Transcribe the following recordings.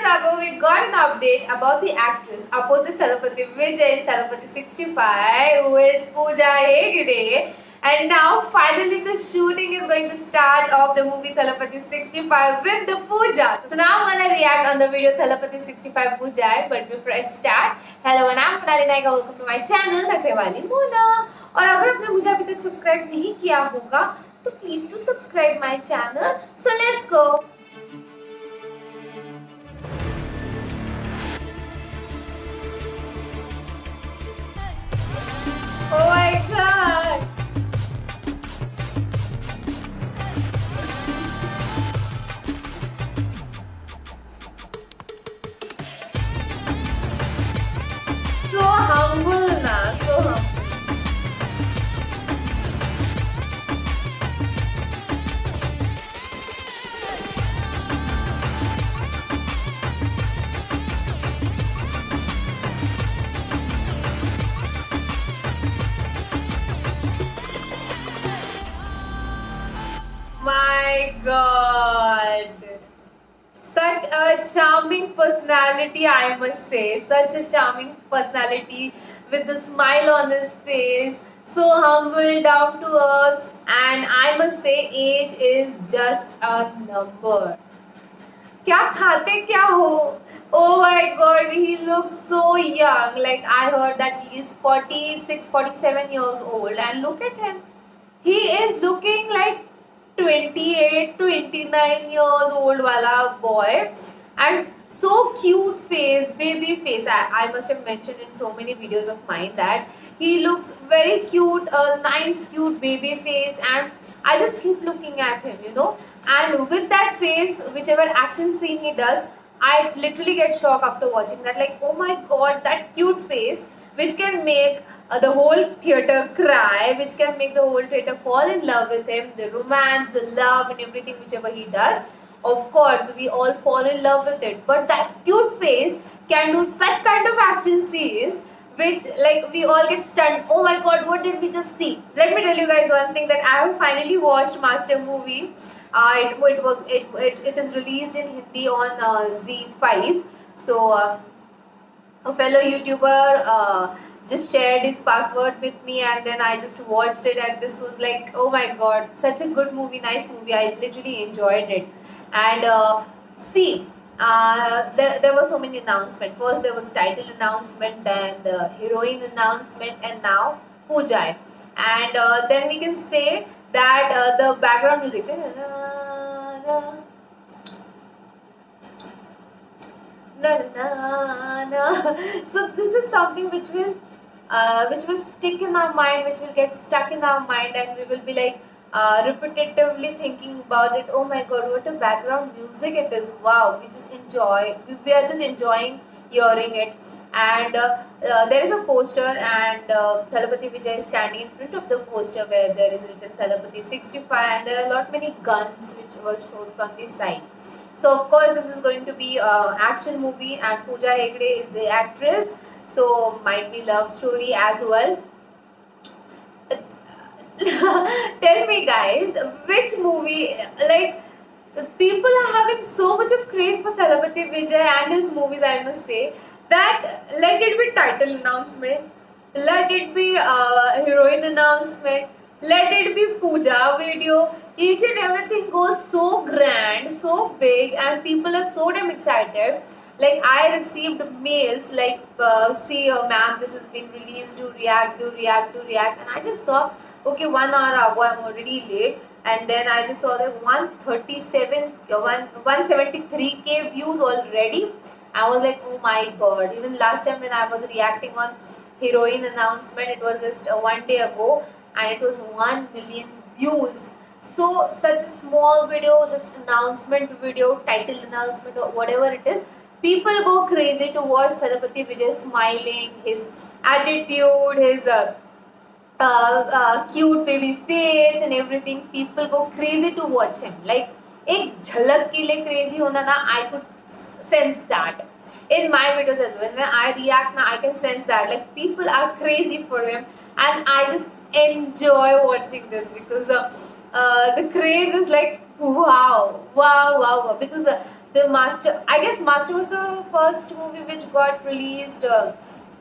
days ago, we got an update about the actress opposite Thalapathy Vijay in Thalapathy 65, who is Pooja Hegde. And now, finally, the shooting is going to start of the movie Thalapathy 65 with the Pooja. So now I'm gonna react on the video Thalapathy 65 Pooja. But before I start, hello and I'm Monali Naika. Welcome to my channel, वाली मोना. और अगर आपने मुझे अभी तक subscribe नहीं किया होगा तो please to subscribe my channel so let's go god. Such a charming personality, I must say. Such a charming personality with a smile on his face. So humble, down to earth, and I must say, age is just a number. क्या खाते क्या हो Oh my god, he looks so young. Like I heard that he is 46, 47 years old, and look at him. He is looking like 28 29 years old wala boy. And so cute face baby face. I, I must have mentioned in so many videos of mine that he looks very cute a nice cute baby face. And I just keep looking at him you know. And with that face whichever action scene he does I literally get shocked after watching that like oh my god that cute face which can make uh, the whole theater cry, which can make the whole theater fall in love with him, the romance, the love, and everything, whichever he does. Of course, we all fall in love with it. But that cute face can do such kind of action scenes which like we all get stunned. Oh my god, what did we just see? Let me tell you guys one thing that I have finally watched Master movie. Uh, it, it was it, it, it is released in Hindi on uh, ZEE5. So um, a fellow YouTuber uh, just shared his password with me and then I just watched it and this was like oh my god such a good movie nice movie I literally enjoyed it and uh, see uh, there, there were so many announcements. First there was title announcement then the heroine announcement and now Pooja. And uh, then we can say that uh, the background music. So this is something which will uh, which will stick in our mind which will get stuck in our mind and we will be like uh, repetitively thinking about it oh my god what a background music it is. Wow we just enjoy we, are just enjoying hearing it. And uh, uh, there is a poster and uh, Thalapathy Vijay is standing in front of the poster where there is written Thalapathy 65 and there are a lot many guns which were shown from this side. So of course this is going to be an action movie and Pooja Hegde is the actress. So might be love story as well tell me guys which movie like people are having so much of craze for Thalapathy Vijay and his movies I must say that let it be title announcement let it be uh, heroine announcement let it be puja video. Each and everything goes so grand so big and people are so damn excited. Like I received mails like uh, say uh, ma'am this has been released do react do react do react and I just saw okay one hour ago I'm already late. And then I just saw that 137 uh, 1 173k views already. I was like oh my god. Even last time when I was reacting on heroine announcement it was just uh, one day ago and it was 1 million views. So such a small video just announcement video title announcement or whatever it is people go crazy to watch Thalapathy Vijay smiling, his attitude, his uh, uh, uh, cute baby face and everything. People go crazy to watch him. Like एक झलक के लिए crazy होना ना I could sense that in my videos as well. When I react now, I can sense that like people are crazy for him, and I just enjoy watching this because uh, uh, the craze is like wow, wow, wow, wow. Because uh, the Master. I guess Master was the first movie which got released uh,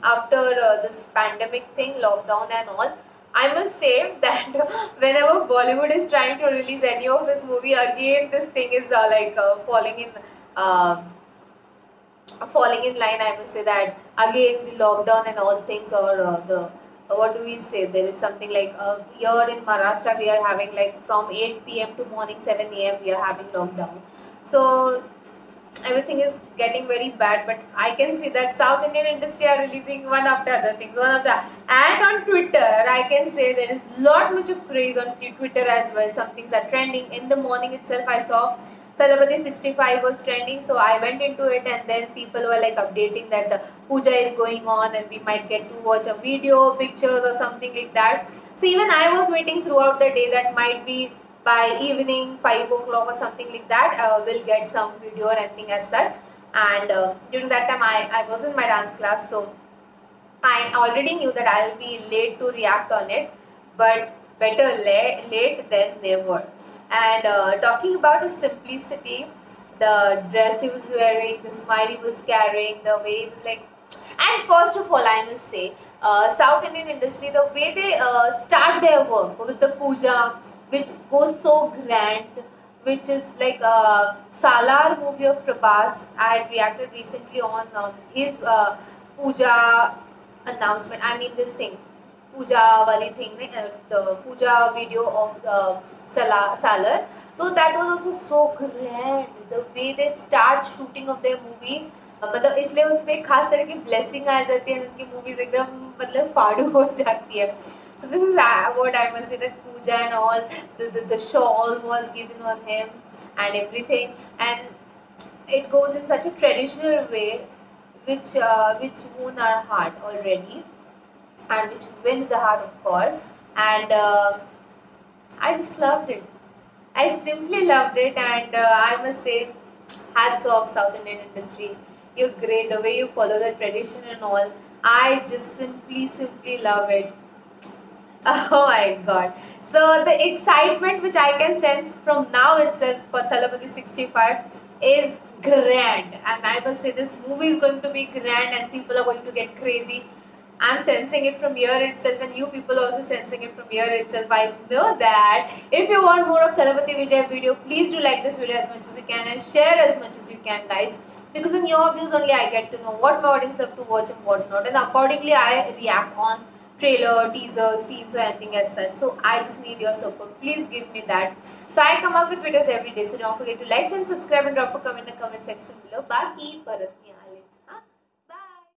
after uh, this pandemic thing, lockdown and all. I must say that whenever Bollywood is trying to release any of his movie, again this thing is uh, like uh, falling in. Uh, falling in line i must say that again the lockdown and all things or uh, the what do we say there is something like uh, here in maharashtra we are having like from 8 pm to morning 7 am we are having lockdown so everything is getting very bad but i can see that south indian industry are releasing one after other things one after and on twitter i can say there is lot much of craze on twitter as well. Some things are trending. In the morning itself i saw Thalapathy 65 was trending, so I went into it, and then people were like updating that the puja is going on, and we might get to watch a video, pictures, or something like that. So even I was waiting throughout the day that might be by evening 5 o'clock or something like that, uh, we'll get some video or anything as such. And uh, during that time, I, I was in my dance class, so I already knew that I'll be late to react on it, but better late, late than never. And uh, talking about the simplicity, the dress he was wearing, the smile he was carrying, the way he was like. And first of all, I must say, uh, South Indian industry, the way they uh, start their work with the puja, which goes so grand, which is like a Salaar movie of Prabhas. I had reacted recently on um, his uh, puja announcement. I mean, this thing puja wali thing, uh, the puja video of the Sala, Salaar. So that was also so grand. The way they start shooting of their movie. मतलब इसलिए उन पर खास तरह की blessing आ जाती है उनकी मूवीज़ एकदम मतलब फाड़ू हो जाती है so this is what I must say that puja and all the, the, the shawl was given on him and everything and it goes in such a traditional way which uh, which won our heart already and which wins the heart of course and uh, I just loved it. I simply loved it and uh, I must say hats off South Indian industry. You're great the way you follow the tradition and all. I just simply simply love it. Oh my god. So the excitement which I can sense from now itself for Thalapathy 65 is grand and I must say this movie is going to be grand and people are going to get crazy I'm sensing it from here itself and you people also sensing it from here itself. I know that. If you want more of Thalapathy Vijay video, please do like this video as much as you can and share as much as you can guys. Because in your views only I get to know what my audience love to watch and what not. And accordingly I react on trailer, teaser, scenes or anything as such. So I just need your support. Please give me that. So I come up with videos every day. So don't forget to like and subscribe and drop a comment in the comment section below. Baki Paratnya.